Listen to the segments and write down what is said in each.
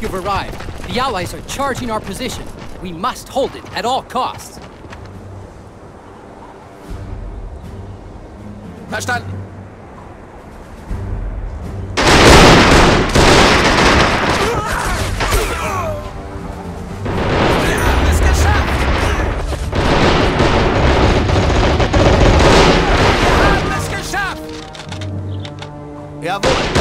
you've arrived. The Allies are charging our position. We must hold it at all costs. Verstanden. Wir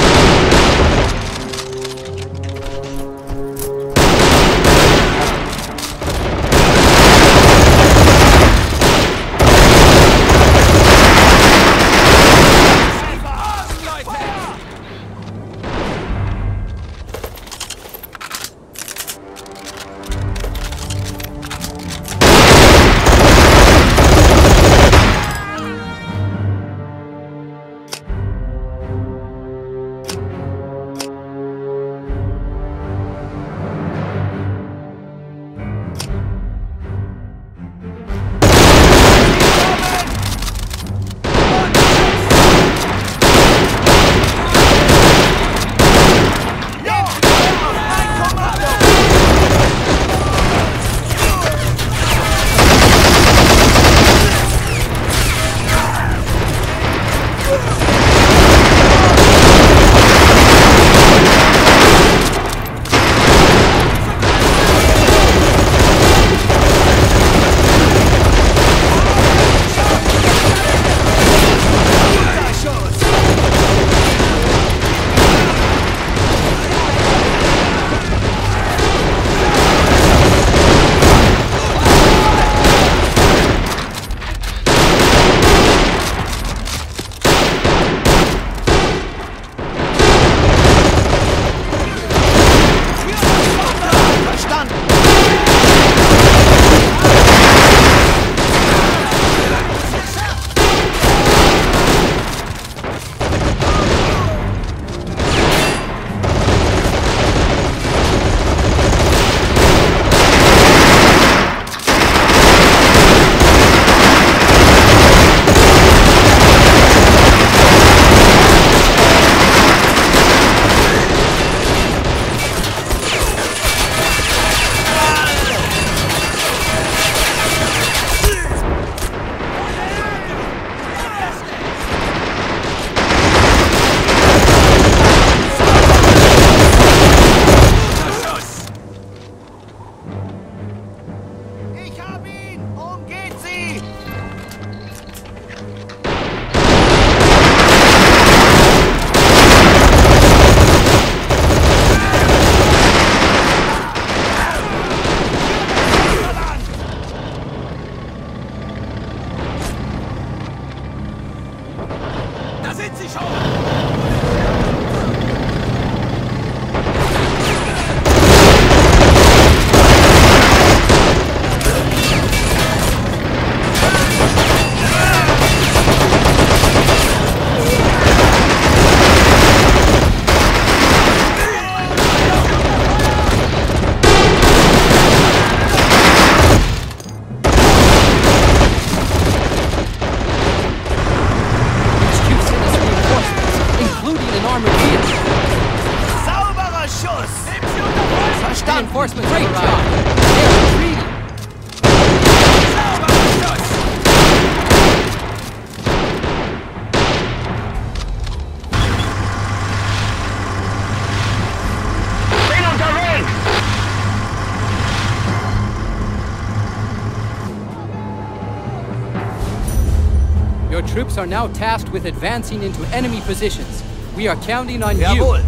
troops are now tasked with advancing into enemy positions. We are counting on you. Jawohl.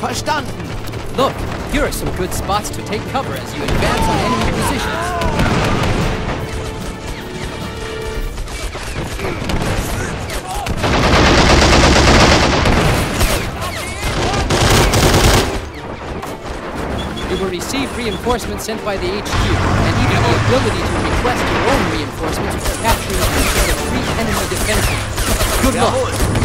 Verstanden. Look, here are some good spots to take cover as you advance on enemy positions. Will receive reinforcements sent by the HQ, and even the ability to request your own reinforcements for capturing pieces of three enemy defenses. Good luck.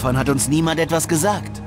Davon hat uns niemand etwas gesagt.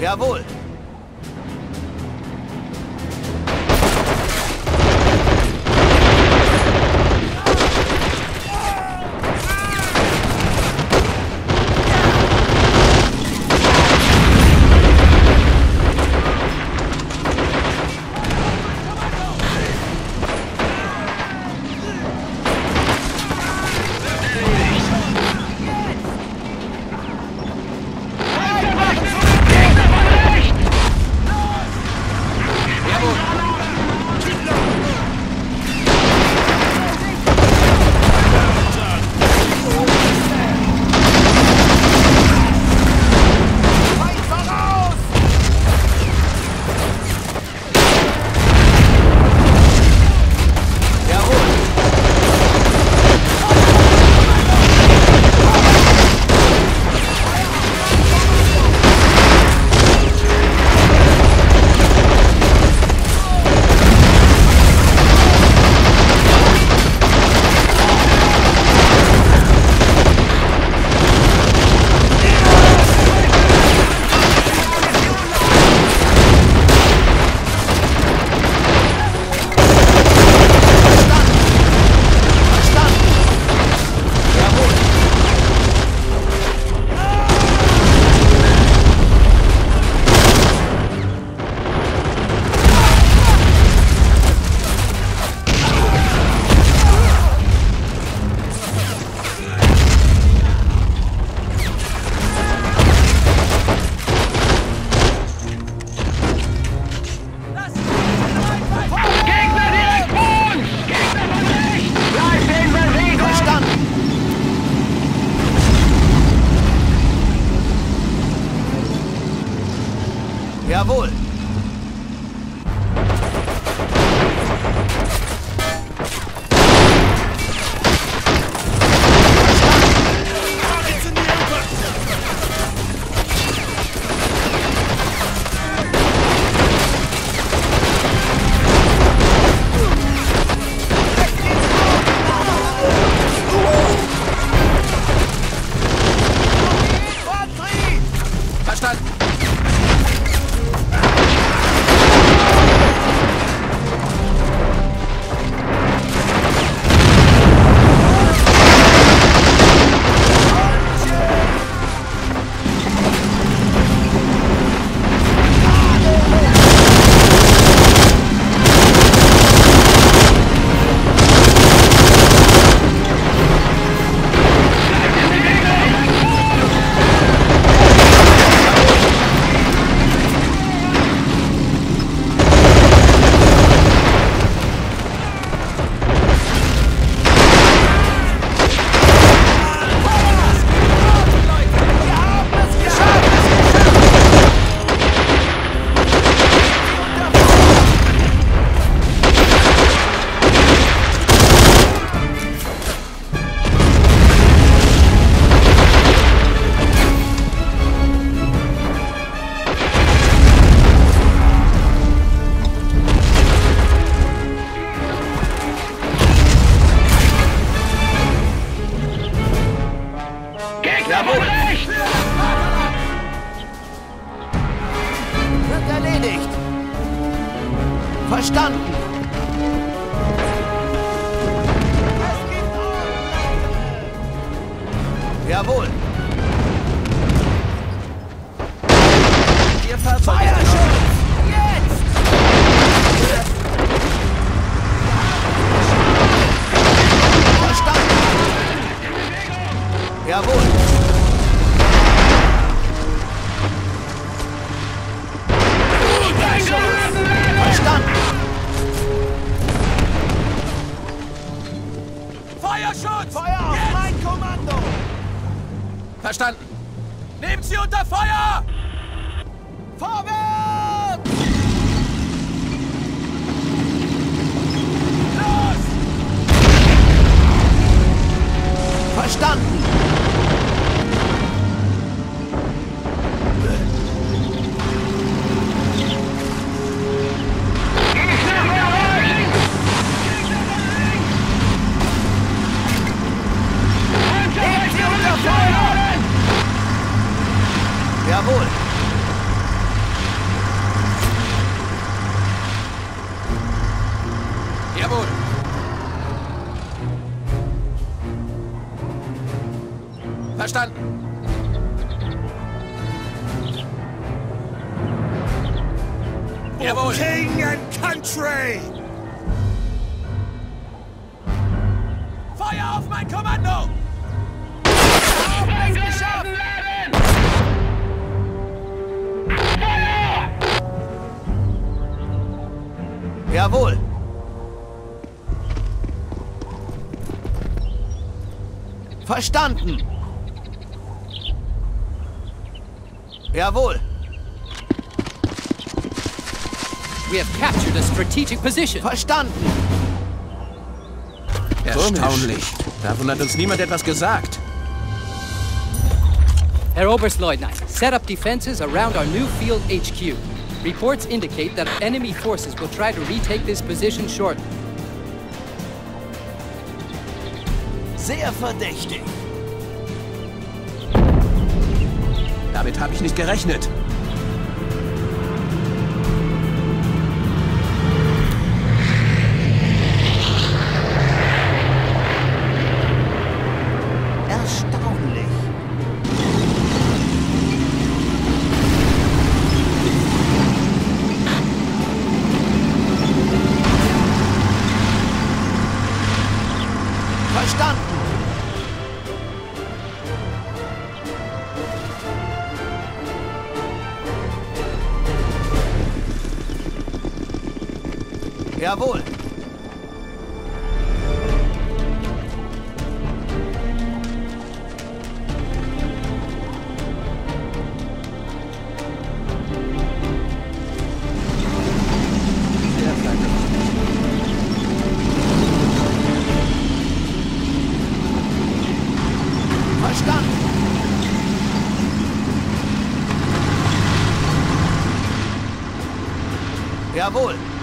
Jawohl. Verstanden. Jawohl. King and Country! Feuer auf mein Kommando! Jawohl! Verstanden! Jawohl! We have captured a strategic position. Verstanden! Erstaunlich. Davon hat uns niemand etwas gesagt. Herr Oberstleutnant, set up defenses around our new field HQ. Reports indicate that enemy forces will try to retake this position shortly. Sehr verdächtig! Damit habe ich nicht gerechnet. Jawohl!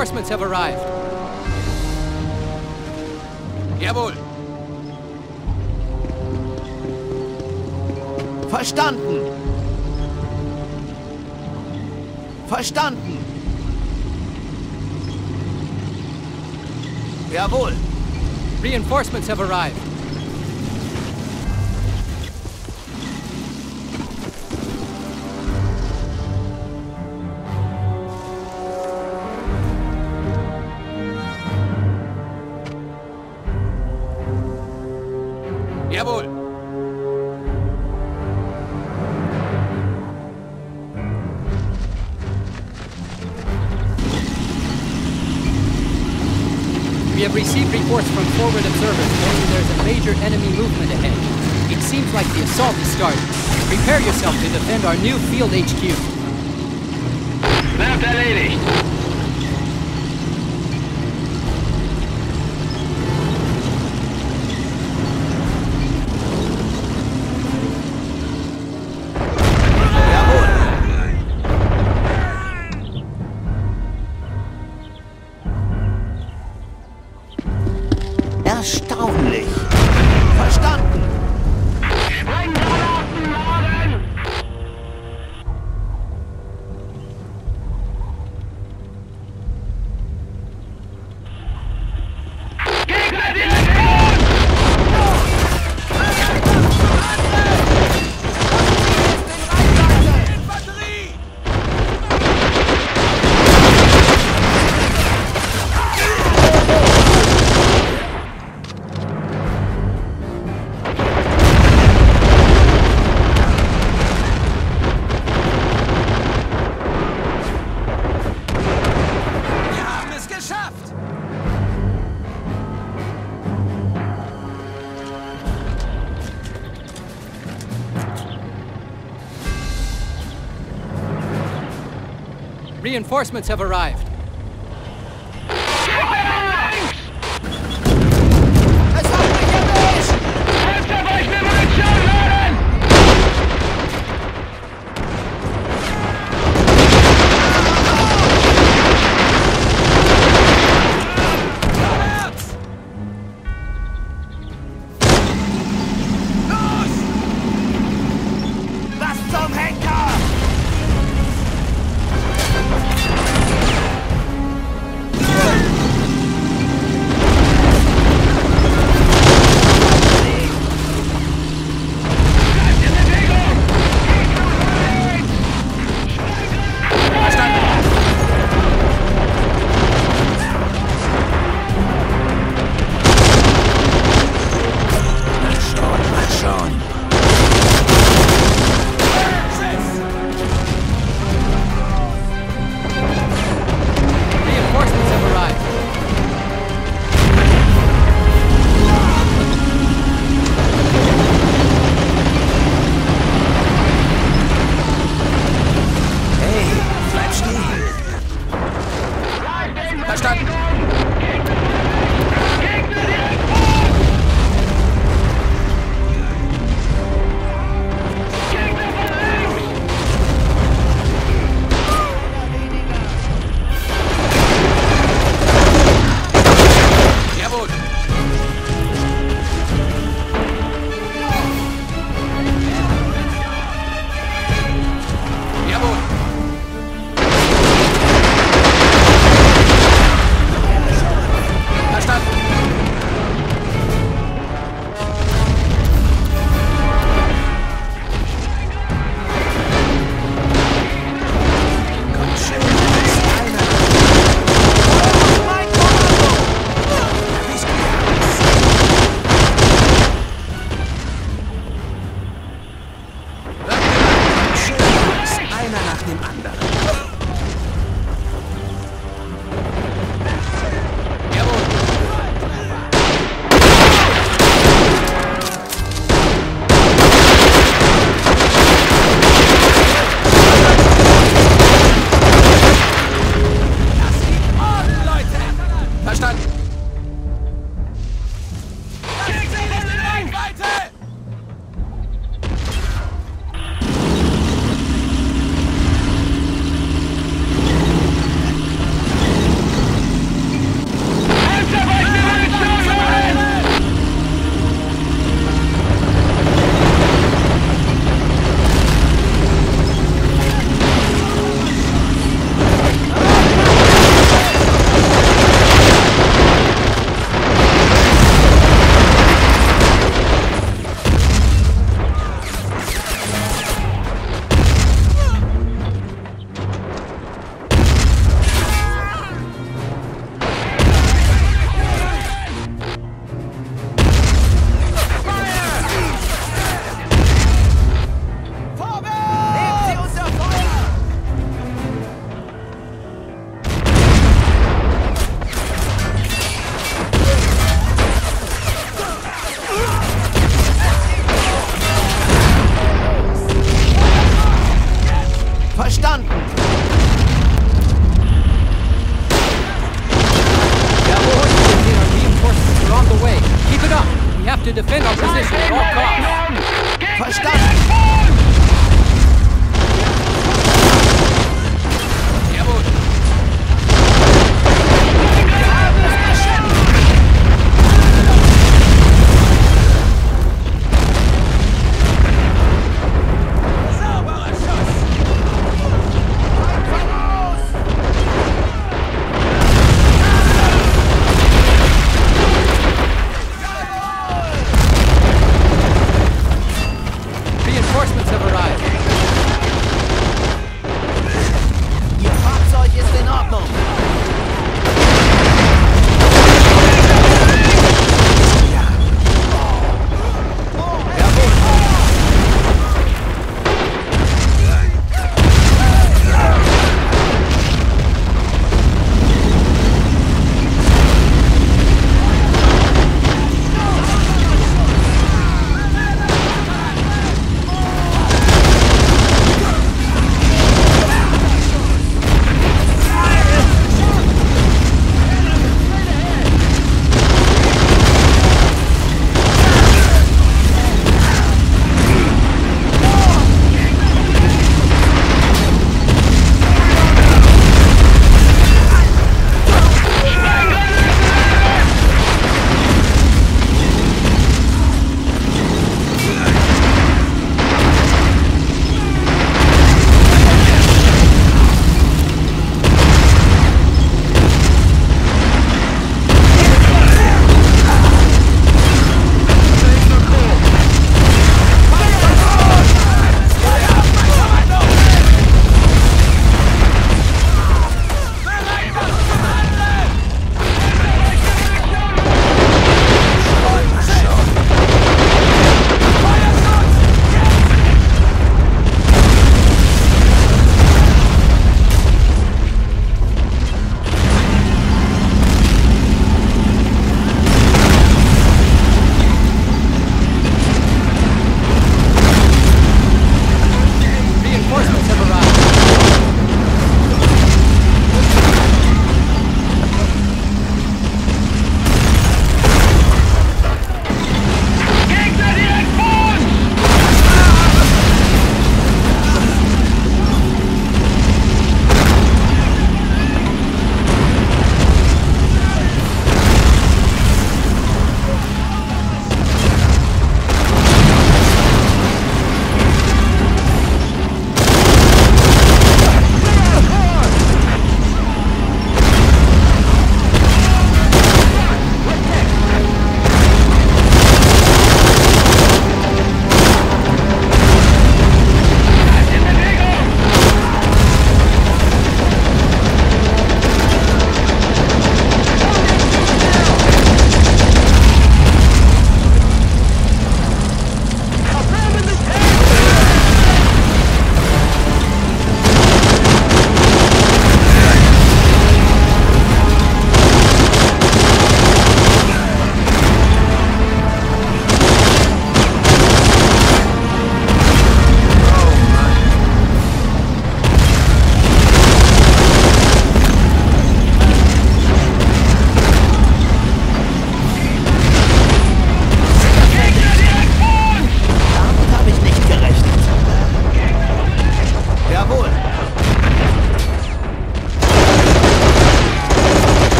Reinforcements have arrived. Jawohl. Verstanden! Verstanden! Jawohl! Reinforcements have arrived. reports from forward observers warning there's a major enemy movement ahead. It seems like the assault is starting. Prepare yourself to defend our new field HQ. Mount that 80. Reinforcements have arrived.